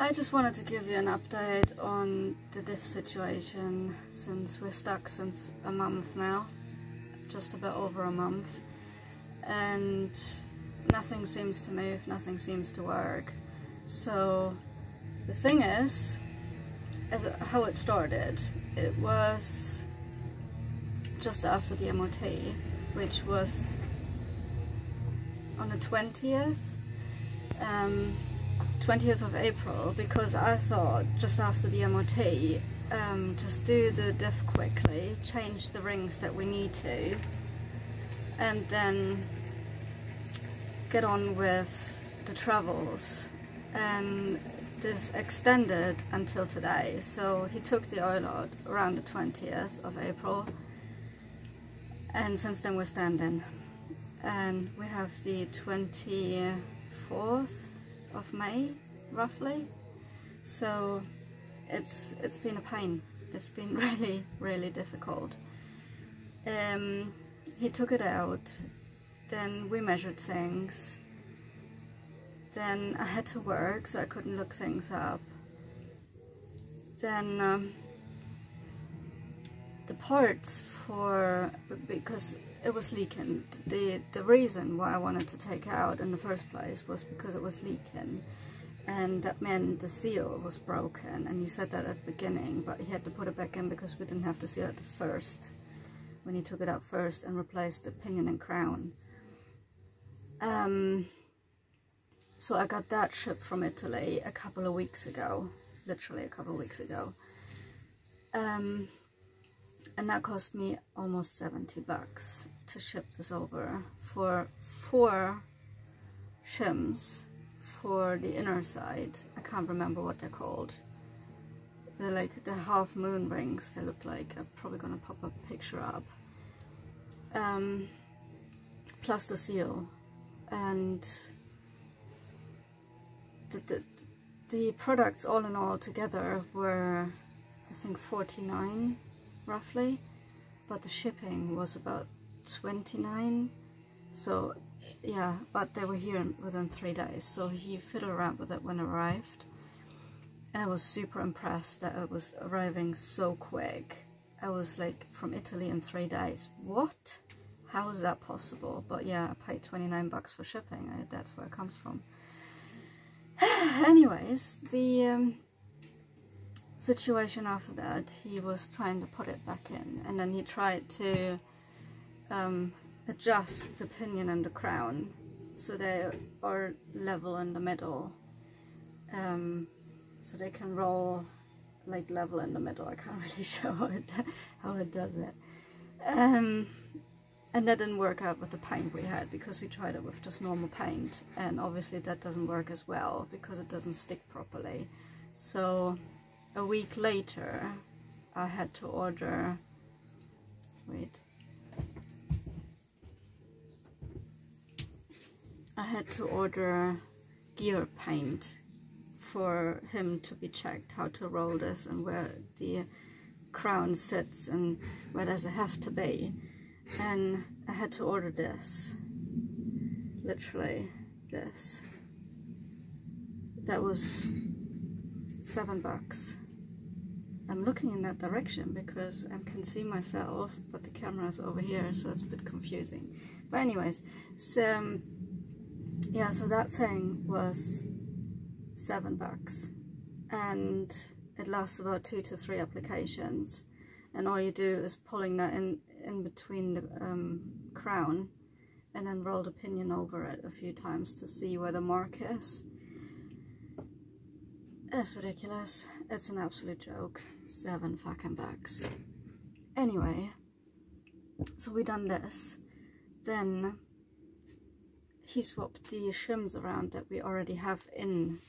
I just wanted to give you an update on the diff situation since we're stuck since a month now, just a bit over a month, and nothing seems to move, nothing seems to work. So the thing is, as how it started, it was just after the MOT, which was on the 20th. Um, 20th of April because I thought just after the MOT um, just do the diff quickly, change the rings that we need to and then get on with the travels. And this extended until today. So he took the oil out around the 20th of April. And since then we're standing. And we have the 24th of May roughly. So it's it's been a pain. It's been really really difficult. Um, he took it out. Then we measured things. Then I had to work so I couldn't look things up. Then um, the parts for because it was leaking. The, the reason why I wanted to take it out in the first place was because it was leaking and that meant the seal was broken and he said that at the beginning but he had to put it back in because we didn't have the seal at the first when he took it out first and replaced the pinion and crown. Um, so I got that shipped from Italy a couple of weeks ago, literally a couple of weeks ago. Um, and that cost me almost 70 bucks to ship this over for four shims for the inner side. I can't remember what they're called. They're like the half moon rings they look like. I'm probably gonna pop a picture up. Um, plus the seal. And the, the, the products all in all together were I think 49 roughly but the shipping was about 29 so yeah but they were here within three days so he fiddled around with it when it arrived. And I was super impressed that it was arriving so quick. I was like from Italy in three days. What? How is that possible? But yeah I paid 29 bucks for shipping. I, that's where it comes from. Anyways the um, situation after that, he was trying to put it back in and then he tried to um, adjust the pinion and the crown so they are level in the middle um, so they can roll like level in the middle. I can't really show how it, how it does it. Um, and that didn't work out with the paint we had because we tried it with just normal paint and obviously that doesn't work as well because it doesn't stick properly. So a week later I had to order wait. I had to order gear paint for him to be checked how to roll this and where the crown sits and where does it have to be. And I had to order this literally this. That was seven bucks I'm looking in that direction because I can see myself, but the camera is over here, so it's a bit confusing. But anyways, so, um, yeah, so that thing was seven bucks. And it lasts about two to three applications. And all you do is pulling that in, in between the um, crown and then roll the pinion over it a few times to see where the mark is. It's ridiculous. It's an absolute joke. Seven fucking bucks. Anyway, so we done this. Then he swapped the shims around that we already have in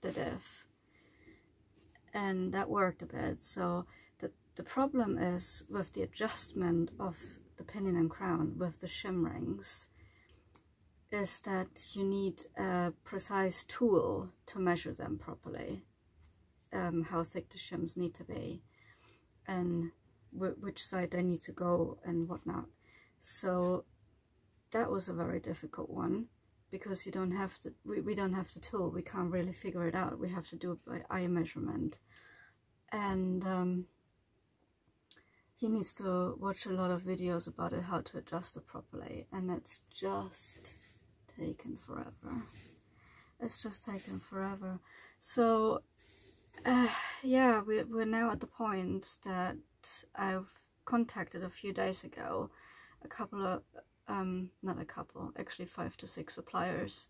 the diff. And that worked a bit. So the, the problem is with the adjustment of the pinion and crown with the shim rings is that you need a precise tool to measure them properly, um, how thick the shims need to be, and which side they need to go and whatnot. So that was a very difficult one. because you don't have to we, we don't have the tool we can't really figure it out we have to do it by eye measurement and um, he needs to watch a lot of videos about it how to adjust it properly and it's just taken forever it's just taken forever so uh, yeah we, we're now at the point that I've contacted a few days ago a couple of um, not a couple, actually five to six suppliers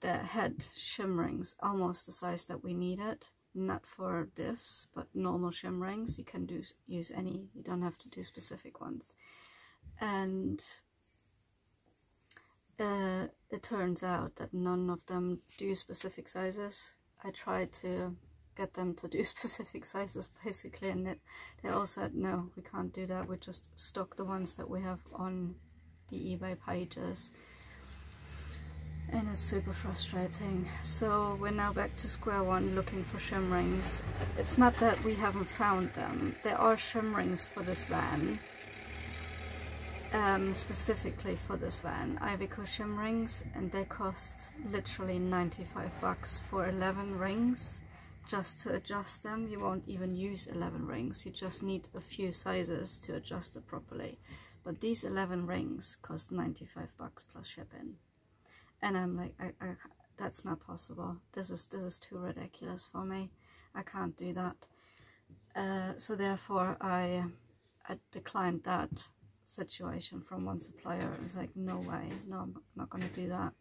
that had shim rings almost the size that we needed. Not for diffs, but normal shim rings. You can do use any, you don't have to do specific ones. And uh, it turns out that none of them do specific sizes. I tried to get them to do specific sizes basically and they all said no we can't do that. We just stock the ones that we have on the eBay pages. And it's super frustrating. So we're now back to square one looking for shim rings it's not that we haven't found them. There are shim rings for this van um, specifically for this van Iveco shim rings and they cost literally 95 bucks for 11 rings just to adjust them you won't even use 11 rings you just need a few sizes to adjust it properly but these 11 rings cost 95 bucks plus shipping. And I'm like, I, I, that's not possible. This is, this is too ridiculous for me. I can't do that. Uh, so therefore I, I declined that situation from one supplier. I was like, no way, no, I'm not going to do that.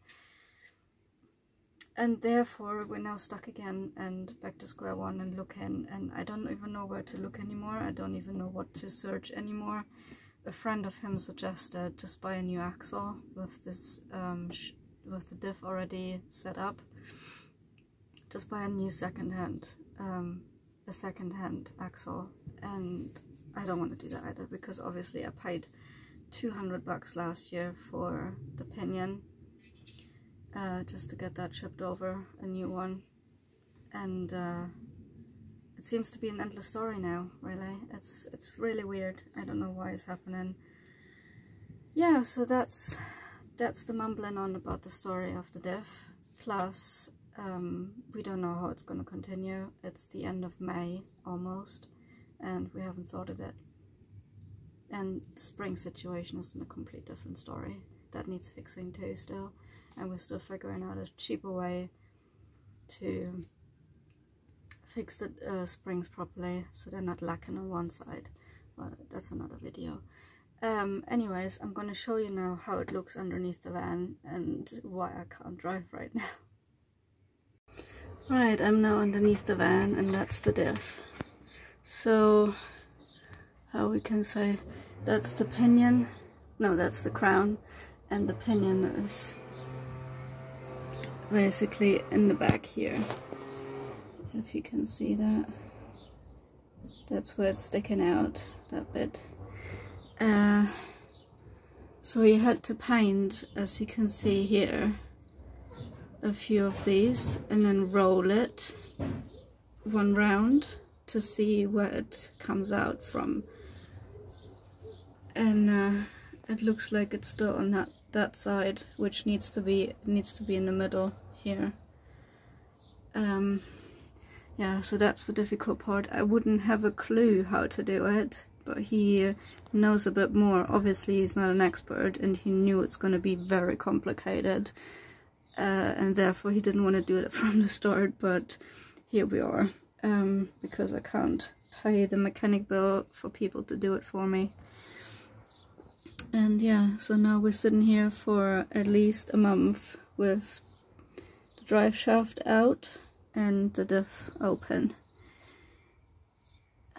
And therefore we're now stuck again and back to square one and look looking and I don't even know where to look anymore. I don't even know what to search anymore a friend of him suggested just buy a new axle with this um, with the diff already set up. Just buy a new second-hand um, a second-hand axle, and I don't want to do that either because obviously I paid 200 bucks last year for the pinion uh, just to get that shipped over, a new one, and. Uh, it seems to be an endless story now, really. It's it's really weird. I don't know why it's happening. Yeah, so that's that's the mumbling on about the story of the diff. Plus, um, we don't know how it's going to continue. It's the end of May, almost, and we haven't sorted it. And the spring situation is in a complete different story. That needs fixing too still, and we're still figuring out a cheaper way to fix the uh, springs properly so they're not lacking on one side. But that's another video. Um, anyways I'm gonna show you now how it looks underneath the van and why I can't drive right now. Right I'm now underneath the van and that's the diff so how we can say that's the pinion no that's the crown and the pinion is basically in the back here. If you can see that. That's where it's sticking out that bit. Uh, so we had to paint as you can see here a few of these and then roll it one round to see where it comes out from. And uh, it looks like it's still on that, that side which needs to be needs to be in the middle here. Um, yeah so that's the difficult part. I wouldn't have a clue how to do it but he knows a bit more. Obviously he's not an expert and he knew it's going to be very complicated uh, and therefore he didn't want to do it from the start but here we are um, because I can't pay the mechanic bill for people to do it for me and yeah so now we're sitting here for at least a month with the drive shaft out and the diff open.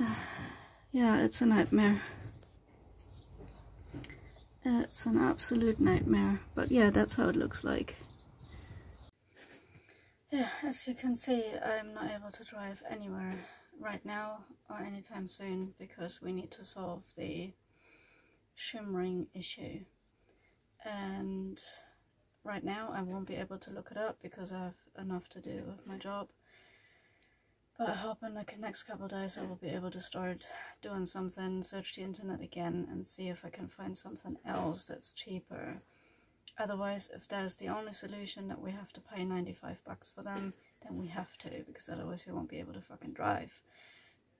Uh, yeah, it's a nightmare. It's an absolute nightmare. But yeah, that's how it looks like. Yeah, as you can see, I'm not able to drive anywhere right now or anytime soon because we need to solve the shim ring issue. And right now I won't be able to look it up because I have enough to do with my job. But I hope in the next couple days I will be able to start doing something, search the internet again and see if I can find something else that's cheaper otherwise if there's the only solution that we have to pay 95 bucks for them then we have to because otherwise we won't be able to fucking drive.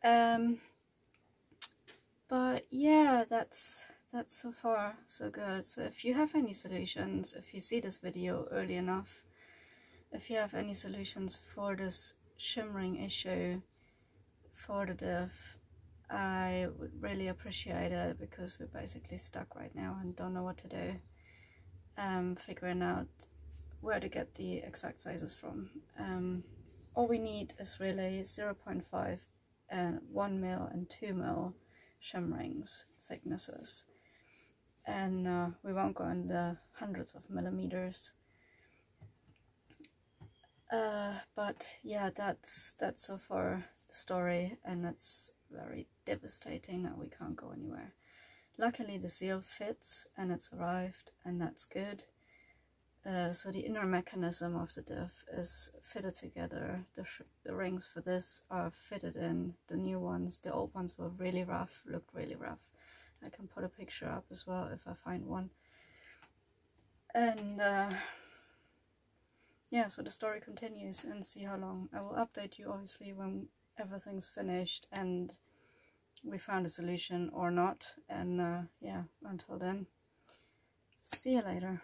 Um but yeah that's that's so far so good. So if you have any solutions if you see this video early enough if you have any solutions for this shim ring issue for the diff I would really appreciate it because we're basically stuck right now and don't know what to do um, figuring out where to get the exact sizes from. Um, all we need is really 0.5 and 1 mil and 2 mil shim rings thicknesses. And uh, we won't go in the hundreds of millimeters. Uh, but yeah that's that's so far the story and it's very devastating that we can't go anywhere luckily the seal fits and it's arrived and that's good. Uh, so the inner mechanism of the diff is fitted together. The, the rings for this are fitted in. The new ones the old ones were really rough looked really rough. I can put a picture up as well if I find one. And uh, yeah so the story continues and see how long. I will update you obviously when everything's finished and we found a solution or not. And uh, yeah until then see you later